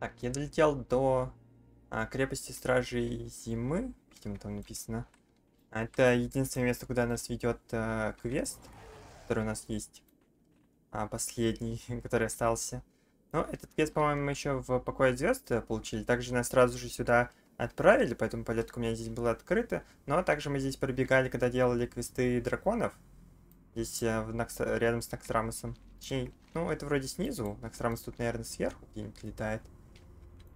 Так, я долетел до а, крепости Стражей Зимы. Видимо, там написано. А Это единственное место, куда нас ведет а, квест, который у нас есть. А, последний, который остался. Но этот квест, по-моему, мы еще в покое звезд э, получили. Также нас сразу же сюда отправили, поэтому полетка у меня здесь была открыта. Но также мы здесь пробегали, когда делали квесты драконов. Здесь э, в Накс... рядом с Накстрамусом. Точнее, ну, это вроде снизу. Накстрамус тут, наверное, сверху где-нибудь летает.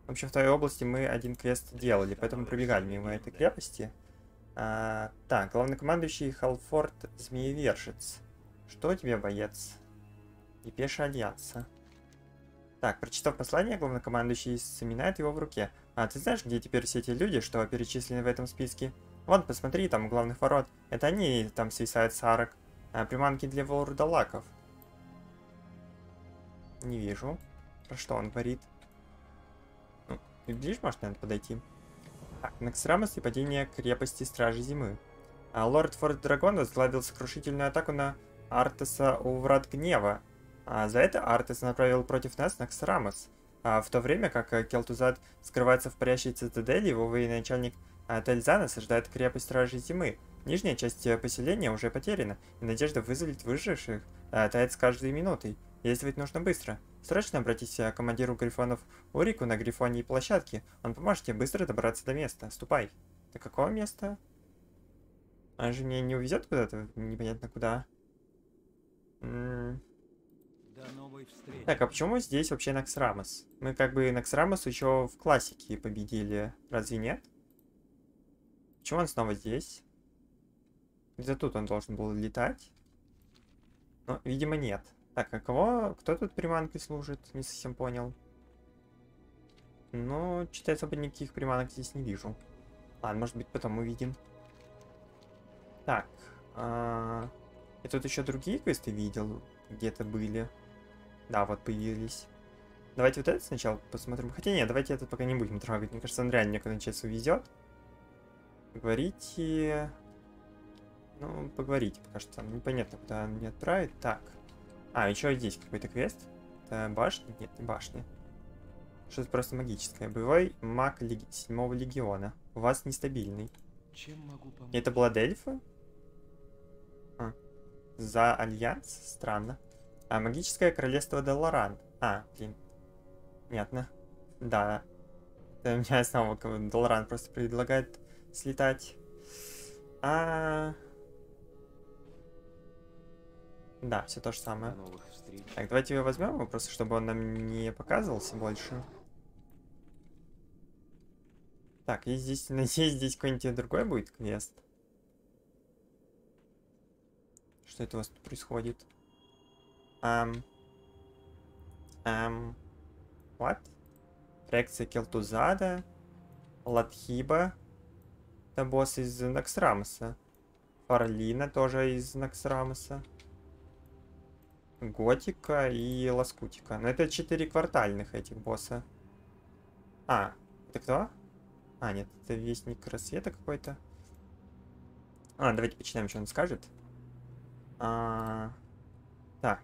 В общем, в той области мы один квест делали, поэтому пробегали мимо этой крепости. А, так, главнокомандующий Халфорд Змеевершец. Что у тебя, боец? Депеша Альянса. Так, прочитав послание, главнокомандующий сминает его в руке. А ты знаешь, где теперь все эти люди, что перечислены в этом списке? Вон, посмотри, там у главных ворот. Это они там свисают с арок. А, приманки для вурдалаков. Не вижу. Про что он говорит? Ну, видишь, может, надо подойти. Так, Наксрамос и падение крепости Стражи Зимы. А лорд Форд Драгон возглавил сокрушительную атаку на Артеса у Врат Гнева. А за это Артес направил против нас Наксрамос. А в то время как э, Келтузад скрывается в парящей цитадели, его военачальник а, Тельзан осаждает крепость Стражи Зимы. Нижняя часть э, поселения уже потеряна, и надежда вызволить выживших а, тает с каждой минутой. Действовать нужно быстро. Срочно обратись к командиру Грифонов Урику на Грифоне и площадке. Он поможет тебе быстро добраться до места. Ступай. До какого места? Он же меня не увезет куда-то, непонятно куда. М -м До новой встречи. так, а почему здесь вообще Наксрамос? Мы как бы Наксрамос еще в классике победили, разве нет? Почему он снова здесь? Где тут он должен был летать? Ну, видимо, нет. Так, а кого? Кто тут приманкой служит? Не совсем понял. Ну, что-то особо никаких приманок здесь не вижу. Ладно, может быть, потом увидим. Так. А... Я тут еще другие квесты видел. Где-то были. Да, вот появились. Давайте вот этот сначала посмотрим. Хотя нет, давайте этот пока не будем трогать. Мне кажется, он реально некуда сейчас увезет. Поговорите... Ну, поговорите, пока что непонятно, куда он меня отправит. Так. А, еще здесь какой-то квест. Это башня? Нет, не башня. Что-то просто магическое. Боевой маг леги... 7 легиона. У вас нестабильный. Чем могу помочь? Это была Дельфа? А. За Альянс? Странно. А, магическое королевство Даларан. А, блин. Понятно. Да. Это меня снова Делоран просто предлагает слетать. А... Да, все то же самое. Так, давайте его возьмем, его просто чтобы он нам не показывался больше. Так, и здесь, надеюсь, здесь какой-нибудь другой будет квест. Что это у вас тут происходит? Ам. Ам. What? Реакция Келтузада. Латхиба. Это босс из Наксрамоса. Фарлина тоже из Наксрамоса. Готика и Лоскутика. Но это четыре квартальных этих босса. А, это кто? А, нет, это Вестник Рассвета какой-то. А, давайте почитаем, что он скажет. А, так.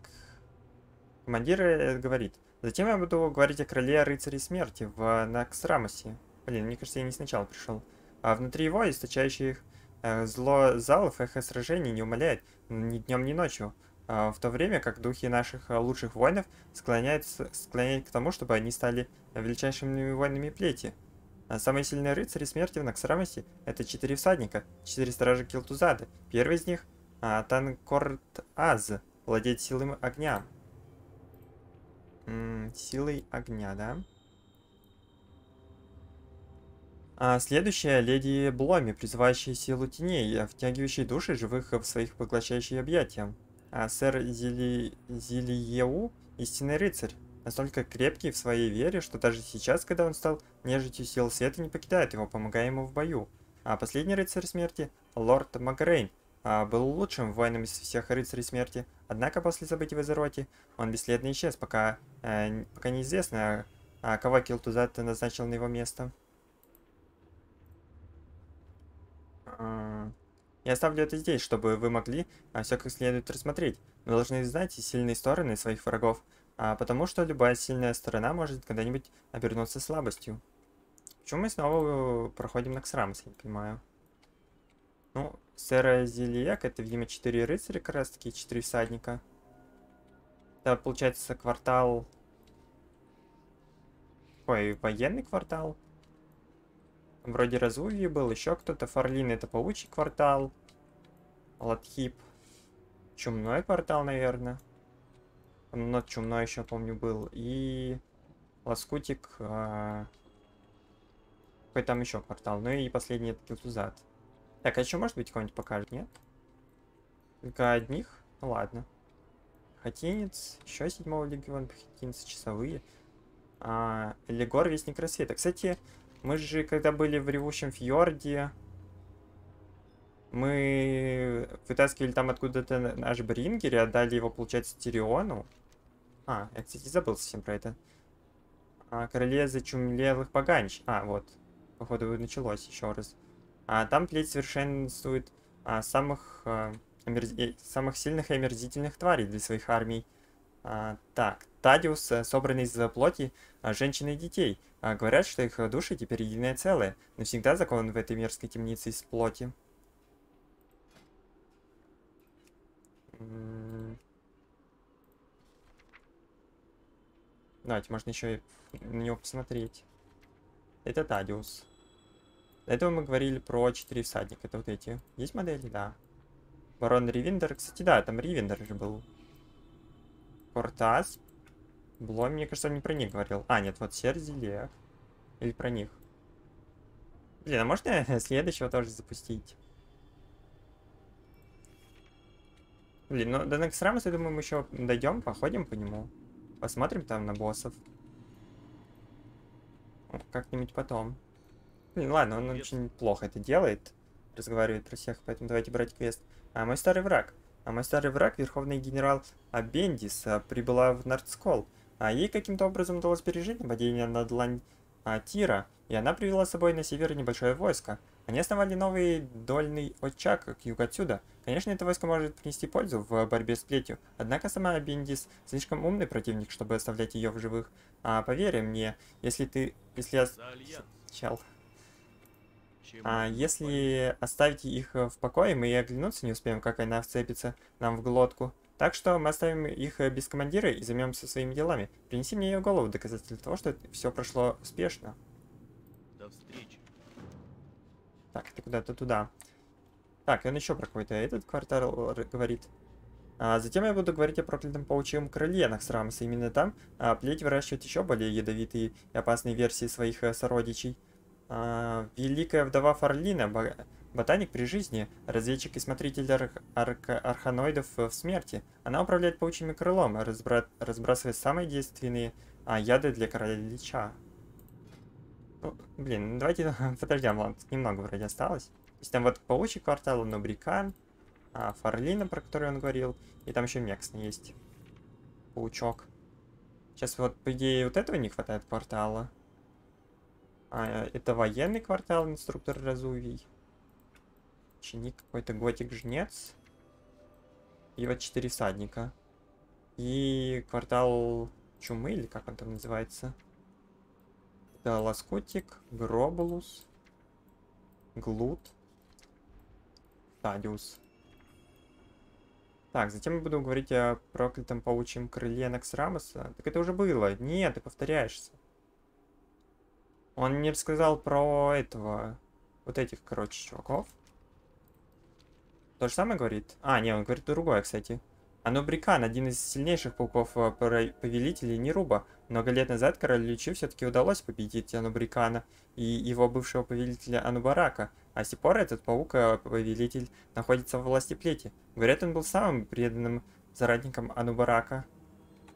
Командир э, говорит. Затем я буду говорить о короле рыцаре смерти в Наксрамосе. Блин, мне кажется, я не сначала пришел. А внутри его, источающих э, зло залов, эхо сражений не умоляет ни днем, ни ночью. А, в то время как духи наших э, лучших воинов склоняются, склоняют к тому, чтобы они стали величайшими воинами плети. А Самые сильные рыцари смерти в Наксрамосе — это четыре всадника, четыре стража Килтузады. Первый из них а, Танкорт Аз, владеет силой огня. М, силой огня, да? А следующая — леди Бломи, призывающая силу теней, а втягивающей души живых в своих поглощающие объятия. А сэр Зили... Зилиеу — истинный рыцарь, настолько крепкий в своей вере, что даже сейчас, когда он стал нежитью сил света, не покидает его, помогая ему в бою. А последний рыцарь смерти, лорд Макрейн, а, был лучшим воином из всех рыцарей смерти. Однако после событий в Эзероте он бесследно исчез, пока, э, пока неизвестно, а, кого Килтузат назначил на его место. Я оставлю это здесь, чтобы вы могли а, все как следует рассмотреть. Вы должны знать сильные стороны своих врагов. А, потому что любая сильная сторона может когда-нибудь обернуться слабостью. Почему мы снова проходим на Ксрамс, я не понимаю. Ну, Сера Зельек, это, видимо, 4 рыцаря, как раз таки, 4 всадника. Это, получается, квартал... Ой, военный квартал. Вроде Разувии был, еще кто-то. Фарлин это паучий квартал. Латхип. Чумной квартал, наверное. Нот чумной еще, помню, был. И Лоскутик. А... Какой там еще квартал. Ну и последний это Килтузат. Так, а еще может быть кого-нибудь покажет, нет? Только одних? Ну ладно. Хатинец. Еще седьмого легион. Хатинец часовые. А, Легор, Вестник Рассвета. Кстати, мы же, когда были в Ревущем Фьорде, мы вытаскивали там откуда-то наш Брингер и отдали его, получается, Тириону. А, я, кстати, забыл совсем про это. А, короле зачумлелых поганч. А, вот. Походу, началось еще раз. А там плеть совершенствует а, самых, а, омерз... Э, самых сильных и омерзительных тварей для своих армий. А, так, Тадиус, э, собранный из плоти а, женщин и детей. А, говорят, что их души теперь единое целое, но всегда закован в этой мерзкой темнице из плоти. Давайте, можно еще и на него посмотреть. Это Тадиус. До этого мы говорили про 4 всадника. Это вот эти. Есть модели? Да. Барон Ривендер. Кстати, да, там Ривендер же был. Кортас. Блой, мне кажется, он не про них говорил. А, нет, вот Серзелек. Или про них. Блин, а можно следующего тоже запустить? Блин, ну до Rams, я думаю, мы еще дойдем, походим по нему. Посмотрим там на боссов. Как-нибудь потом. Блин, ладно, он очень плохо это делает. Разговаривает про всех, поэтому давайте брать квест. А мой старый враг. А мой старый враг, верховный генерал Абендис, а, прибыла в Нардскол. А ей каким-то образом удалось пережить нападение на длань а, Тира, и она привела с собой на север небольшое войско. Они основали новый дольный очаг к югу отсюда. Конечно, это войско может принести пользу в борьбе с плетью, однако сама Бендис слишком умный противник, чтобы оставлять ее в живых. А поверь мне, если ты... Если я... Чел. А если оставить их в покое, мы и оглянуться не успеем, как она вцепится нам в глотку. Так что мы оставим их без командира и займемся своими делами. Принеси мне ее голову доказательство того, что все прошло успешно. До встречи. Так, это куда-то туда. Так, он еще про какой-то этот квартал говорит. А затем я буду говорить о проклятом паучьем крыле Нахсрамса. Именно там а, плеть выращивает еще более ядовитые и опасные версии своих а, сородичей. А, великая вдова Фарлина, ботаник при жизни, разведчик и смотритель арх арх арханоидов в смерти. Она управляет паучьим крылом, разбра разбрасывая самые действенные а, яды для короля Лича. Блин, ну давайте подождем, ладно, немного вроде осталось. То есть там вот паучий квартал, Нубрикан, а, Фарлина, про который он говорил, и там еще Мексон есть. Паучок. Сейчас вот, по идее, вот этого не хватает квартала. А, это военный квартал, инструктор Разувий. Ученик какой-то готик-жнец. И вот четыре всадника. И квартал чумы, или как он там называется. Это Лоскутик, Гробулус, Глут, Стадиус. Так, затем я буду говорить о проклятом паучьем крыле Наксрамоса. Так это уже было. Нет, ты повторяешься. Он не рассказал про этого, вот этих, короче, чуваков. То же самое говорит? А, не, он говорит другое, кстати. Анубрикан, один из сильнейших пауков э, Неруба. Много лет назад королю Личи все-таки удалось победить Анубрикана и его бывшего повелителя Анубарака. А с тех пор этот паук-повелитель э, находится в власти плети. Говорят, он был самым преданным зарадником Анубарака.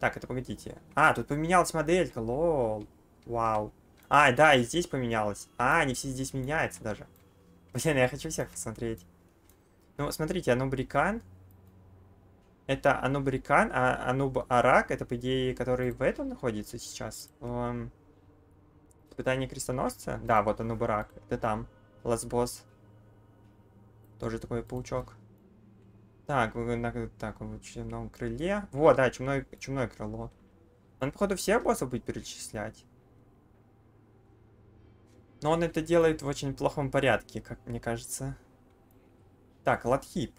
Так, это погодите. А, тут поменялась моделька, лол. Вау. А, да, и здесь поменялось. А, они все здесь меняются даже. Блин, я хочу всех посмотреть. Ну, смотрите, Анубрикан. Это Анубрикан, а Ануб Арак, это, по идее, который в этом находится сейчас. Эм... Испытание крестоносца. Да, вот Анубарак. Это там. Ласбосс. Тоже такой паучок. Так, на, так, в чумном крыле. Вот, да, чумное, чумное крыло. Он, походу, все боссы будет перечислять. Но он это делает в очень плохом порядке, как мне кажется. Так, Латхип.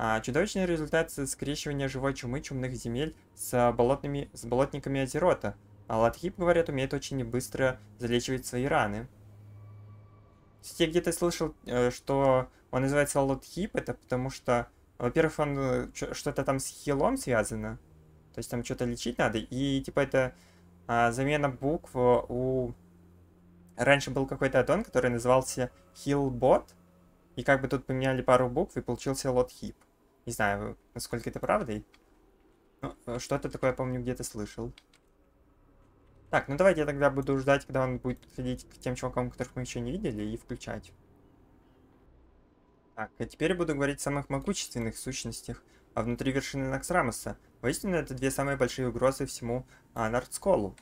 А, чудовищный результат скрещивания живой чумы чумных земель с, болотными, с болотниками Азерота. А Латхип, говорят, умеет очень быстро залечивать свои раны. Кстати, я где-то слышал, э, что он называется Латхип, это потому что, во-первых, он э, что-то там с хилом связано. То есть там что-то лечить надо. И типа это а, замена букв у... Раньше был какой-то аддон, который назывался Healbot. И как бы тут поменяли пару букв, и получился Лотхип. Не знаю, насколько это правдой. Ну, э, что-то такое, я помню, где-то слышал. Так, ну давайте я тогда буду ждать, когда он будет подходить к тем чувакам, которых мы еще не видели, и включать. Так, а теперь буду говорить о самых могущественных сущностях а внутри вершины Наксрамоса. Воистину, это две самые большие угрозы всему а, Нардсколу.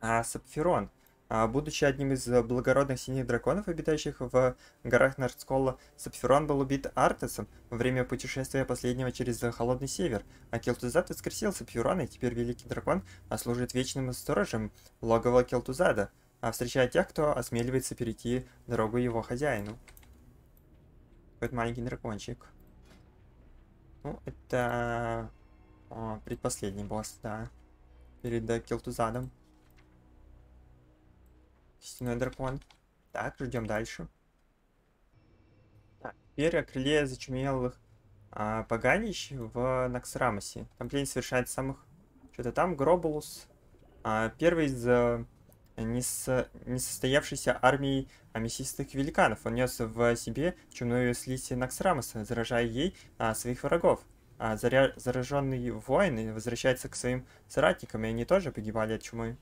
А Сапфирон — будучи одним из э, благородных синих драконов, обитающих в горах Нордсколла, Сапфирон был убит Артесом во время путешествия последнего через Холодный Север, а Келтузад воскресил Сапфирона, и теперь Великий Дракон служит вечным сторожем логова Келтузада, а встречая тех, кто осмеливается перейти дорогу его хозяину. Какой-то маленький дракончик. Ну, это... О, предпоследний босс, да. Перед э, Келтузадом. Стеной дракон. Так, ждем дальше. Так, теперь о крыле зачумелых а, поганищ в Наксрамосе. Там плень совершает самых... Что-то там, Гробулус. А, первый из а, нес... несостоявшейся армии мясистых великанов. Он нес в себе чумную слизь Наксрамоса, заражая ей а, своих врагов. А заря... зараженные воины возвращаются к своим соратникам, и они тоже погибали от чумы.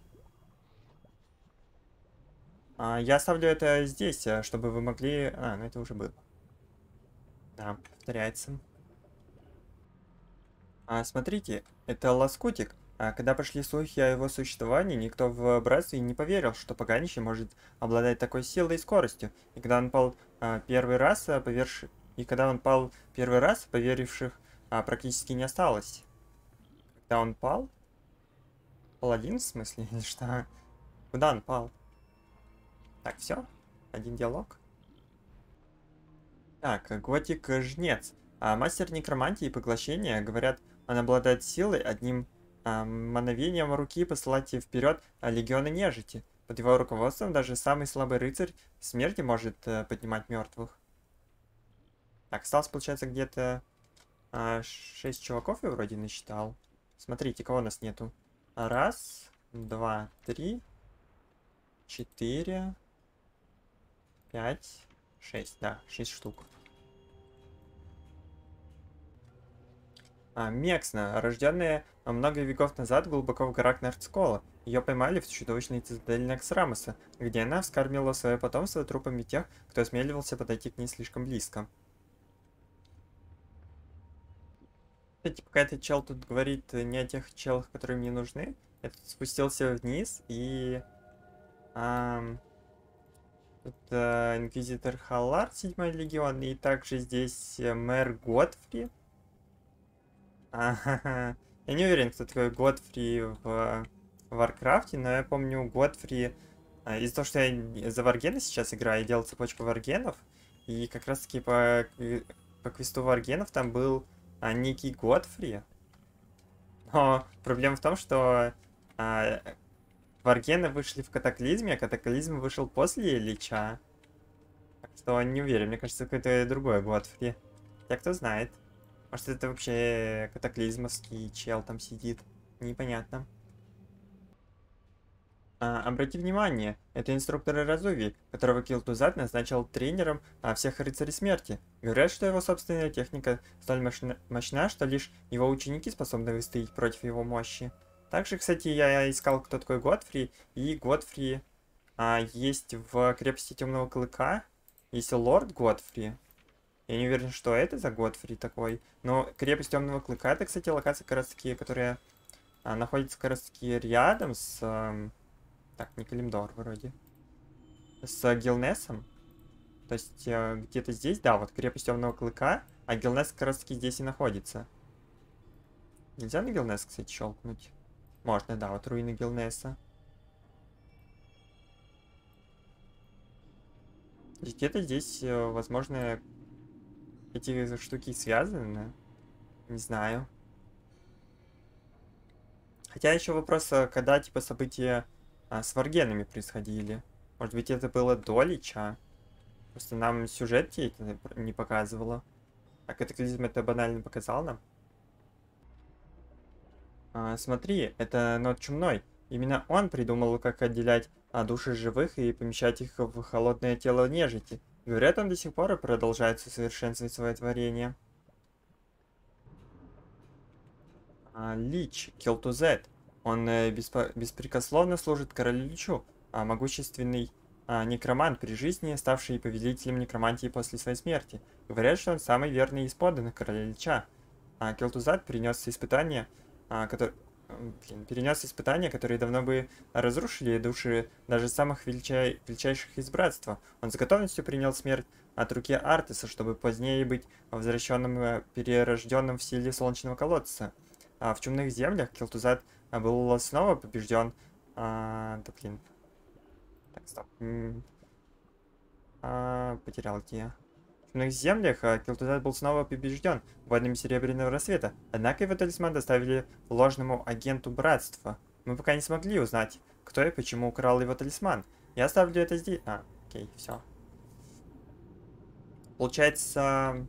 А, я оставлю это здесь, э, чтобы вы могли... А, ну это уже было. Да, повторяется. А, смотрите, это лоскутик. А, когда пошли слухи о его существовании, никто в братстве не поверил, что поганище может обладать такой силой и скоростью. И когда он пал а, первый раз, а, поверш... и когда он пал первый раз, поверивших а, практически не осталось. Когда он пал? Паладин, в смысле, или что? Куда он пал? Так, все. Один диалог. Так, Готик Жнец. А, мастер некромантии и поглощения, говорят, он обладает силой одним а, мановением руки посылать вперед а, легионы нежити. Под его руководством даже самый слабый рыцарь смерти может а, поднимать мертвых. Так, осталось, получается, где-то а, 6 чуваков я вроде насчитал. Смотрите, кого у нас нету. Раз, два, три, четыре, 5, 6, да, 6 штук. А, Мексна, рожденная много веков назад глубоко в горах Нардскола. Ее поймали в чудовищной цитадели Наксрамоса, где она вскормила свое потомство трупами тех, кто осмеливался подойти к ней слишком близко. Кстати, пока этот чел тут говорит не о тех челах, которые мне нужны, я тут спустился вниз и... Ам... Это Инквизитор Халлар, седьмой легион, и также здесь э, мэр Годфри. Я не уверен, кто такой Годфри в Варкрафте, но я помню Годфри... А, из-за того, что я за Варгена сейчас играю, я делал цепочку Варгенов, и как раз таки по, по квесту Варгенов там был а, некий Годфри. Но проблема в том, что а, Варгены вышли в катаклизме, а катаклизм вышел после Лича. Так что не уверен, мне кажется, какой-то другой Годфри. Хотя кто знает. Может это вообще катаклизмовский чел там сидит. Непонятно. А, обрати внимание, это инструктор Разуви, которого Килтузат назначил тренером а, всех рыцарей смерти. Говорят, что его собственная техника столь мощна, мощна, что лишь его ученики способны выстоять против его мощи. Также, кстати, я искал, кто такой Годфри, и Годфри а, есть в крепости Темного Клыка. Есть лорд Годфри. Я не уверен, что это за Годфри такой. Но крепость Темного Клыка, это, кстати, локация как раз таки, которая а, находится как раз таки рядом с... А, так, не Калимдор вроде. С Гилнесом. То есть а, где-то здесь, да, вот крепость Темного Клыка, а Гилнес как раз таки здесь и находится. Нельзя на Гилнес, кстати, щелкнуть? Можно, да, вот руины Гилнеса. Где-то здесь, э, возможно, эти штуки связаны. Не знаю. Хотя еще вопрос, а когда типа события а, с варгенами происходили. Может быть это было до Лича? Просто нам сюжет это не показывало. А катаклизм это банально показал нам. А, смотри, это Нот Чумной. Именно он придумал, как отделять а, души живых и помещать их в холодное тело нежити. Говорят, он до сих пор продолжает совершенствовать свое творение. А, Лич, Kill to Z. Он э, беспо беспрекословно служит королю Личу, а могущественный а, некромант при жизни, ставший повелителем некромантии после своей смерти. Говорят, что он самый верный из подданных короля Лича. А Келтузат принес испытания, а, который, перенес испытания, которые давно бы разрушили души даже самых величай, величайших из братства. Он с готовностью принял смерть от руки Артеса, чтобы позднее быть возвращенным, э, перерожденным в силе солнечного колодца. А в чумных землях Келтузат был снова побежден. А, да блин. Так, стоп. А, потерял где. В землях а, Келтузат был снова побежден водными Серебряного Рассвета. Однако его талисман доставили ложному агенту Братства. Мы пока не смогли узнать, кто и почему украл его талисман. Я оставлю это здесь. А, окей, все. Получается,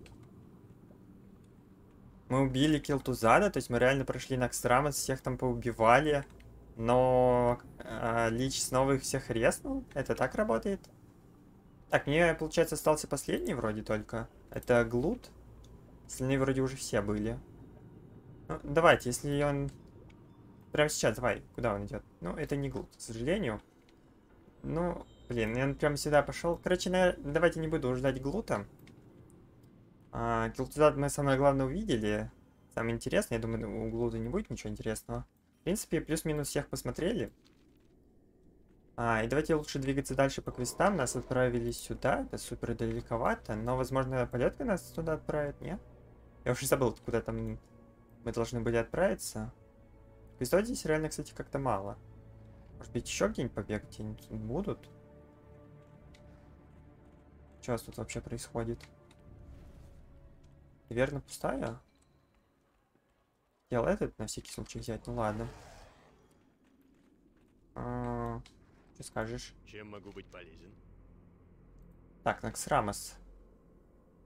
мы убили Килтузада, то есть мы реально прошли Накстрамас, всех там поубивали. Но э, Лич снова их всех резнул? Это так работает? Так, мне, получается, остался последний вроде только. Это Глут. Остальные вроде уже все были. Ну, давайте, если он... Прямо сейчас, давай. Куда он идет? Ну, это не Глут, к сожалению. Ну, блин, он прямо сюда пошел. Короче, наверное, давайте не буду ждать Глута. А, Килтузад мы самое главное увидели. Самое интересное, я думаю, у Глуда не будет ничего интересного. В принципе, плюс-минус всех посмотрели. А, и давайте лучше двигаться дальше по квестам. Нас отправили сюда. Это супер далековато. Но, возможно, полетка нас туда отправит, нет? Я уже забыл, куда там мы должны были отправиться. Квестов здесь реально, кстати, как-то мало. Может быть, еще где-нибудь побег где-нибудь будут? Что у нас тут вообще происходит? Верно, пустая? Хотел этот на всякий случай взять. Ну ладно. А, что скажешь? Чем могу быть полезен? Так, Наксрамос.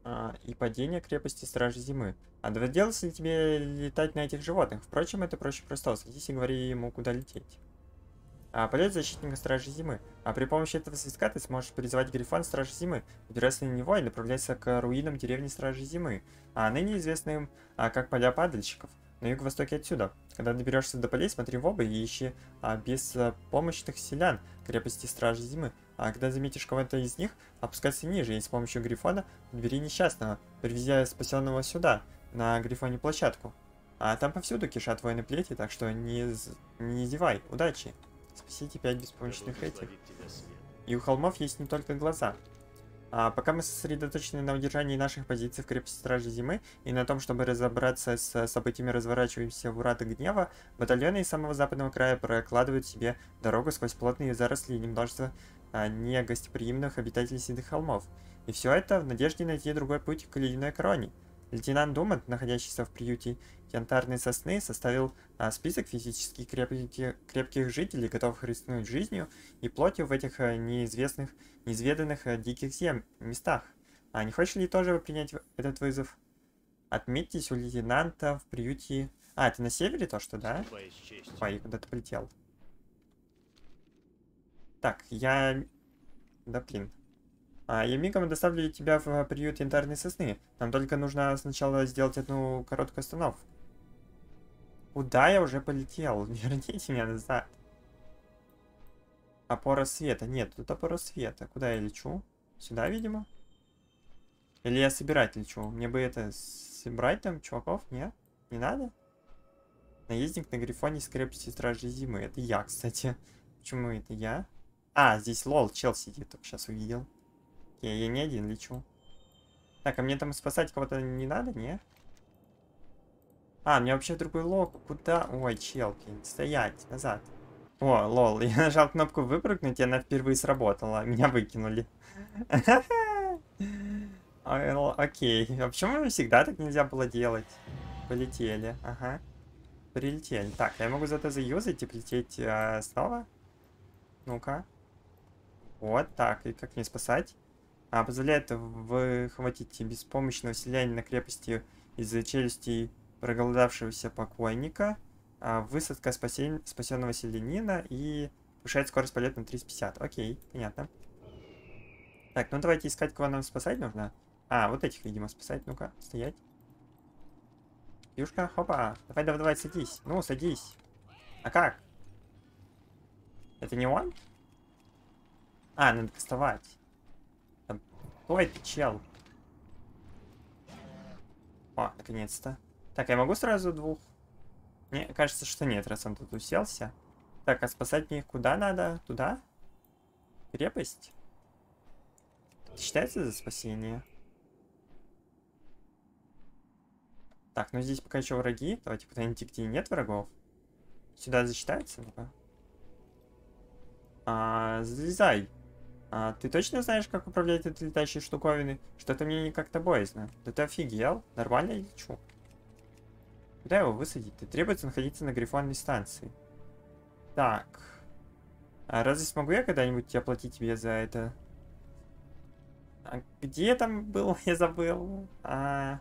А, и падение крепости Стражи Зимы. А доводилось ли тебе летать на этих животных? Впрочем, это проще простого. Садись и говори ему, куда лететь. А, полет защитника Стражи Зимы. А при помощи этого свистка ты сможешь призвать Грифон Стражи Зимы, убираться на него и направляться к руинам деревни Стражи Зимы, а ныне известным а, как поля падальщиков, на юго-востоке отсюда. Когда доберешься до полей, смотри в оба и ищи а, беспомощных селян крепости Стражи Зимы. А когда заметишь кого-то из них, опускайся ниже и с помощью Грифона подбери несчастного, привезя спасенного сюда, на Грифоне площадку. А там повсюду кишат воины плети, так что не, не зевай. Удачи! Спасите пять беспомощных этих. И у холмов есть не только глаза. А пока мы сосредоточены на удержании наших позиций в крепости Стражи Зимы и на том, чтобы разобраться с событиями, разворачивающимися в Ураты Гнева, батальоны из самого западного края прокладывают себе дорогу сквозь плотные заросли и немножество а, негостеприимных обитателей Седых Холмов. И все это в надежде найти другой путь к Ледяной Короне. Лейтенант Думан, находящийся в приюте Янтарной Сосны, составил а, список физически крепких, крепких жителей, готовых рискнуть жизнью и плотью в этих а, неизвестных, неизведанных а, диких зем местах. А не хочешь ли тоже принять этот вызов? Отметьтесь у лейтенанта в приюте... А, это на севере то, что, да? Ой, куда-то полетел. Так, я... Да, блин. А, я мигом доставлю тебя в приют янтарной сосны. Нам только нужно сначала сделать одну короткую остановку. Куда я уже полетел? Верните меня назад. Опора света. Нет, тут опора света. Куда я лечу? Сюда, видимо? Или я собирать лечу? Мне бы это... Собрать там чуваков? Нет? Не надо? Наездник на Грифоне с крепости Стражи Зимы. Это я, кстати. Почему это я? А, здесь лол, чел сидит. Только сейчас увидел. Я, я не один лечу. Так, а мне там спасать кого-то не надо, не? А, мне вообще другой лог. Куда? Ой, челки. Стоять, назад. О, лол, я нажал кнопку выпрыгнуть, и она впервые сработала. Меня выкинули. Окей. А почему всегда так нельзя было делать? Полетели, ага. Прилетели. Так, я могу зато заюзать и полететь а, снова? Ну-ка. Вот так. И как мне спасать? А, позволяет выхватить беспомощного селянина крепости из-за челюсти проголодавшегося покойника. А, высадка спасен... спасенного селянина и повышает скорость полета на 350. Окей, понятно. Так, ну давайте искать, кого нам спасать нужно. А, вот этих, видимо, спасать. Ну-ка, стоять. Юшка, хопа. Давай, давай, давай, садись. Ну, садись. А как? Это не он? А, надо кастовать. Ой, ты чел. О, наконец-то. Так, я могу сразу двух? Мне кажется, что нет, раз он тут уселся. Так, а спасать мне куда надо? Туда? Крепость? Это считается за спасение? Так, ну здесь пока еще враги. Давайте куда-нибудь, где нет врагов. Сюда засчитается? Ну-ка. А, залезай. А, ты точно знаешь, как управлять этой летающей штуковиной? Что-то мне не как-то боязно. Да ты офигел? Нормально я лечу. Куда его высадить? Ты требуется находиться на грифонной станции. Так. А разве смогу я когда-нибудь оплатить тебе за это? А где там был? Я забыл. А...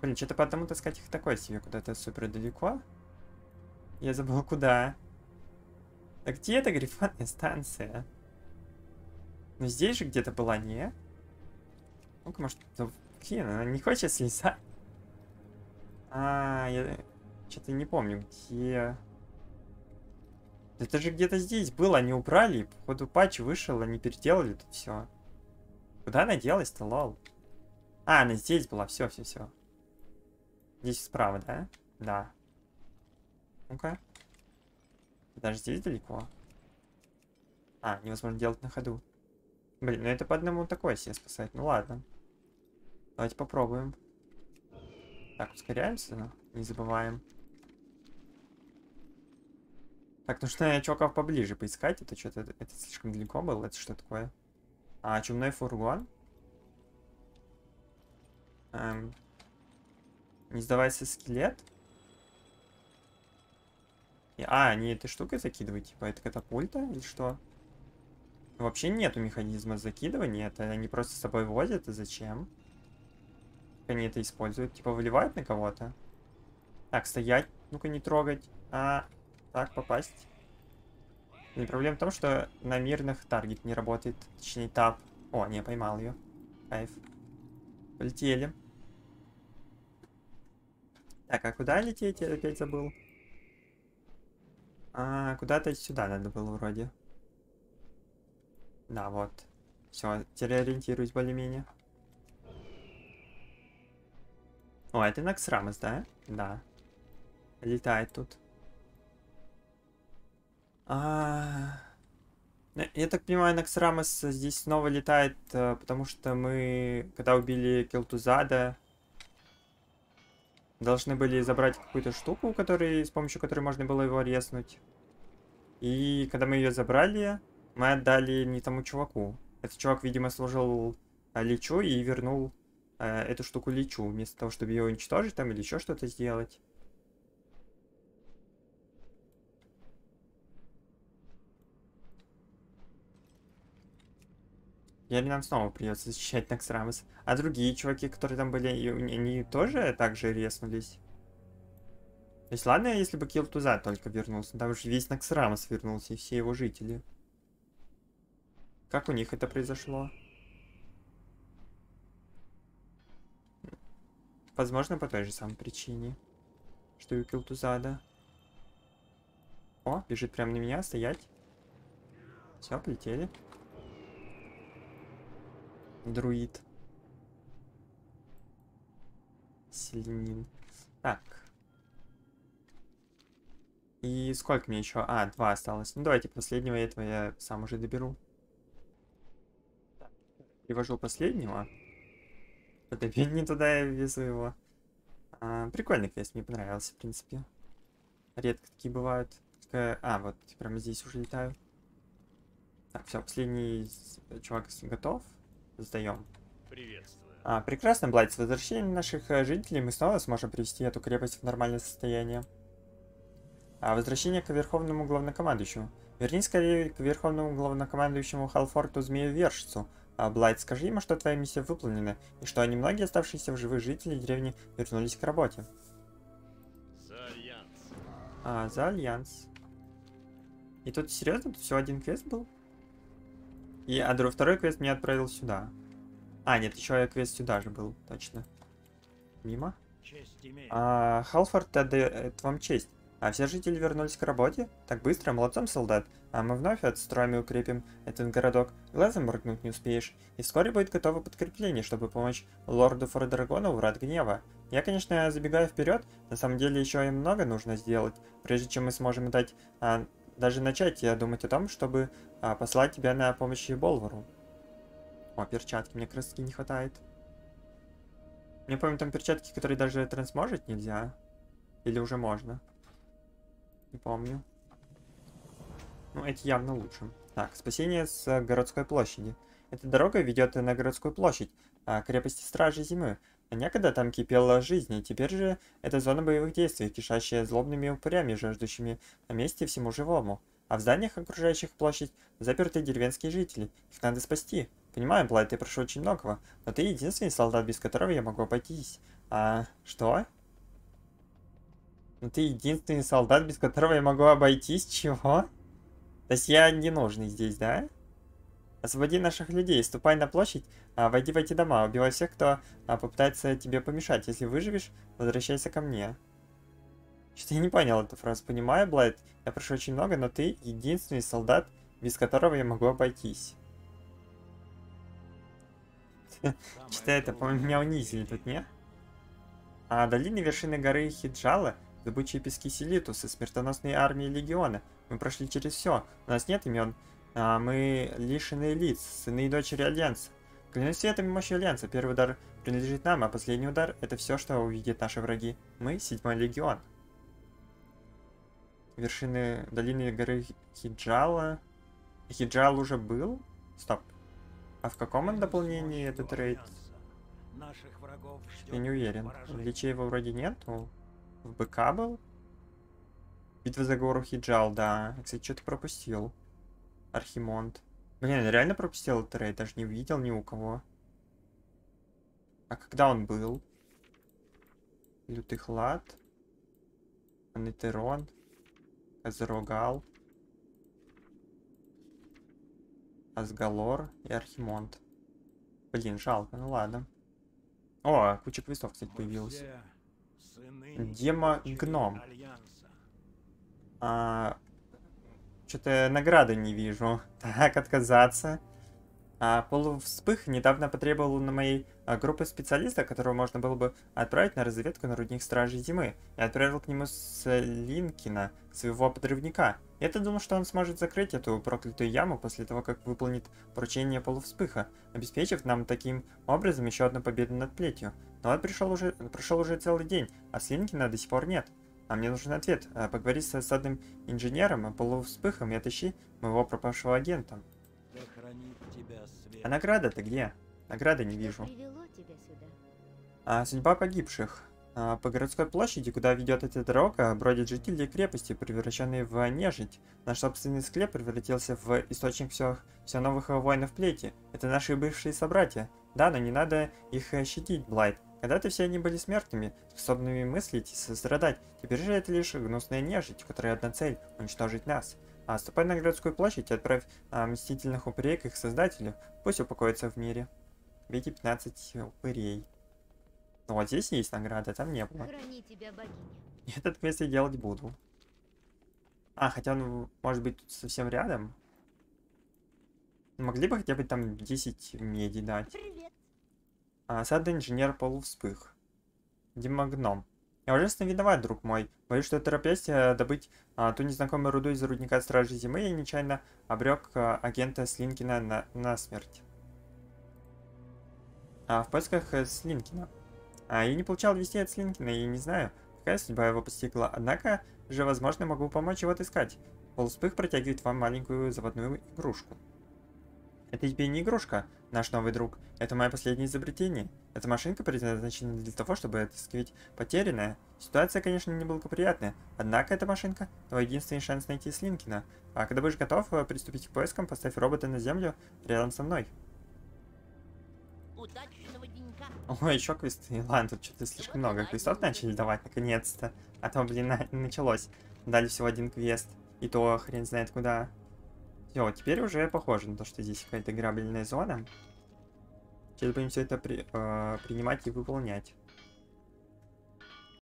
Блин, что-то по одному таскать их такое себе куда-то супер далеко. Я забыл куда. А где эта грифонная станция? Ну здесь же где-то была, не? Ну-ка, может, блин, она не хочет слезать. А, я что-то не помню, где... Это же где-то здесь было, они убрали, походу патч вышел, они переделали тут все. Куда она делась-то, лол? А, она здесь была, все, все, все. Здесь справа, да? Да. Ну-ка. Даже здесь далеко. А, невозможно делать на ходу. Блин, ну это по одному такое себе спасать. Ну ладно. Давайте попробуем. Так, ускоряемся, не забываем. Так, нужно чуваков поближе поискать. Это что-то, это слишком далеко было. Это что такое? А, чумной фургон? Эм, не сдавайся скелет? И, а, они этой штукой закидывают, типа, это катапульта или что? Вообще нету механизма закидывания, это они просто с собой возят, и зачем? Они это используют? Типа выливают на кого-то? Так, стоять, ну-ка не трогать. А, так, попасть. И проблема в том, что на мирных таргет не работает, точнее тап. О, не, поймал ее. Кайф. Полетели. Так, а куда лететь? Я опять забыл. А, куда-то сюда надо было вроде. Да, вот. Все, теперь ориентируюсь более-менее. О, это Наксрамос, да? Да. Летает тут. А... Я так понимаю, Наксрамос здесь снова летает, э, потому что мы, когда убили Келтузада, должны были забрать какую-то штуку, который, с помощью которой можно было его резнуть. И когда мы ее забрали, мы отдали не тому чуваку. Этот чувак, видимо, служил Личу и вернул а, эту штуку Личу, вместо того, чтобы ее уничтожить там или еще что-то сделать. Или нам снова придется защищать Наксрамос. А другие чуваки, которые там были, они тоже так же резнулись? То есть ладно, если бы Килтуза только вернулся, там же весь Наксрамос вернулся и все его жители. Как у них это произошло? Возможно, по той же самой причине, что и у Килтузада. О, бежит прямо на меня, стоять. Все, полетели друид. Селенин. Так. И сколько мне еще? А, два осталось. Ну, давайте последнего этого я сам уже доберу. Привожу последнего. Это не туда я везу его. А, прикольный квест, мне понравился, в принципе. Редко такие бывают. Такая- А, вот прямо здесь уже летаю. Так, все, последний с- чувак готов. Сдаем. Приветствую. А, прекрасно, Блайт, с возвращением наших э, жителей мы снова сможем привести эту крепость в нормальное состояние. А возвращение к верховному главнокомандующему. Вернись скорее к верховному главнокомандующему Халфорту Змею-Вершицу. А, Блайт, скажи ему, что твоя миссия выполнена, и что немногие оставшиеся в живых жители деревни вернулись к работе. За Альянс. А, за Альянс. И тут, серьезно, тут всего один квест был? И, а второй квест меня отправил сюда. А, нет, еще и квест сюда же был, точно. Мимо? А, Халфорд отдает вам честь. А все жители вернулись к работе? Так быстро, молодцом, солдат. А мы вновь отстроим и укрепим этот городок. Глазом моргнуть не успеешь. И вскоре будет готово подкрепление, чтобы помочь лорду Фордрагону Врат Гнева. Я, конечно, забегаю вперед, на самом деле еще и много нужно сделать, прежде чем мы сможем дать, а, даже начать я думать о том, чтобы а, послать тебя на помощь Болвару. О, перчатки, мне краски не хватает. Мне помню, там перчатки, которые даже трансможить нельзя. Или уже можно. Не помню. Ну, эти явно лучше. Так, спасение с э, городской площади. Эта дорога ведет на городскую площадь, а, крепости Стражи Зимы. Некогда там кипела жизнь, и теперь же это зона боевых действий, кишащая злобными упырями, жаждущими на месте всему живому. А в зданиях, окружающих площадь, заперты деревенские жители. Их надо спасти. Понимаю, Блайт, ты прошу очень многого, но ты единственный солдат, без которого я могу обойтись. А что? Ну ты единственный солдат, без которого я могу обойтись? Чего? То есть я не нужный здесь, да? Освободи наших людей, ступай на площадь, а, войди в эти дома, убивай всех, кто а, попытается тебе помешать. Если выживешь, возвращайся ко мне. Что-то я не понял эту фразу. Понимаю, Блайт, я прошу очень много, но ты единственный солдат, без которого я могу обойтись. Что это? По-моему, меня унизили тут, не? А долины вершины горы Хиджала, зыбучие пески Селитус и смертоносные армии Легиона. Мы прошли через все. У нас нет имен. А мы лишены лиц, сыны и дочери Альянса. Клянусь светом и мощью Альянса, первый удар принадлежит нам, а последний удар — это все, что увидят наши враги. Мы — седьмой легион. Вершины долины горы Хиджала. Хиджал уже был? Стоп. А в каком он дополнении этот рейд? Я не уверен. Личе его вроде нету. В БК был? Битва за гору Хиджал, да. Кстати, что-то пропустил. Архимонд. Блин, реально пропустил этот рейд, даже не увидел ни у кого. А когда он был? Лютый Хлад. Анетерон. Азерогал. Асгалор и Архимонд. Блин, жалко, ну ладно. О, куча квестов, кстати, появилась. Дема Гном. А, Что-то награды не вижу. Так, отказаться. А, Полувспых недавно потребовал на моей а, группы специалиста, которого можно было бы отправить на разведку на рудник Стражей Зимы. Я отправил к нему с Линкина, своего подрывника. Я-то думал, что он сможет закрыть эту проклятую яму после того, как выполнит поручение полувспыха, обеспечив нам таким образом еще одну победу над плетью. Но вот пришел уже, прошел уже целый день, а Слинкина до сих пор нет. А мне нужен ответ. А, Поговори с осадным инженером, полувспыхом и отыщи моего пропавшего агента. Да. А награда-то где? Награды не вижу. привело тебя сюда? А, судьба погибших. А, по городской площади, куда ведет эта дорога, бродят жители крепости, превращенные в нежить. Наш собственный склеп превратился в источник все, все новых воинов плети. Это наши бывшие собратья. Да, но не надо их э, щадить, Блайт. Когда-то все они были смертными, способными мыслить и сострадать. Теперь же это лишь гнусная нежить, у которой одна цель — уничтожить нас. А ступай на городскую площадь и отправь а, мстительных упырей к их создателю. Пусть упокоятся в мире. Бейте 15 упырей. Ну вот здесь есть награда, там не было. Храни тебя богиня. Этот квест я делать буду. А, хотя он может быть тут совсем рядом. Могли бы хотя бы там 10 меди дать. Привет. А, сад инженер полувспых. Демогном. Я ужасно виноват, друг мой. Боюсь, что торопясь добыть а, ту незнакомую руду из рудника Стражи Зимы, я нечаянно обрек а, агента Слинкина на, на смерть. А, в поисках э, Слинкина. А, я не получал вести от Слинкина и не знаю, какая судьба его постигла. Однако же, возможно, могу помочь его отыскать. Полуспых протягивает вам маленькую заводную игрушку. Это тебе не игрушка, наш новый друг. Это мое последнее изобретение. Эта машинка предназначена для того, чтобы отыскивать потерянное. Ситуация, конечно, неблагоприятная, однако эта машинка – твой единственный шанс найти Слинкина. А когда будешь готов э, приступить к поискам, поставь робота на землю рядом со мной. Удачного Ой, еще квесты. Ладно, тут что-то слишком много квестов начали давать, наконец-то. А то, блин, на- началось. Дали всего один квест. И то хрен знает куда. Все, теперь уже похоже на то, что здесь какая-то грабельная зона. Сейчас будем все это при- э, принимать и выполнять.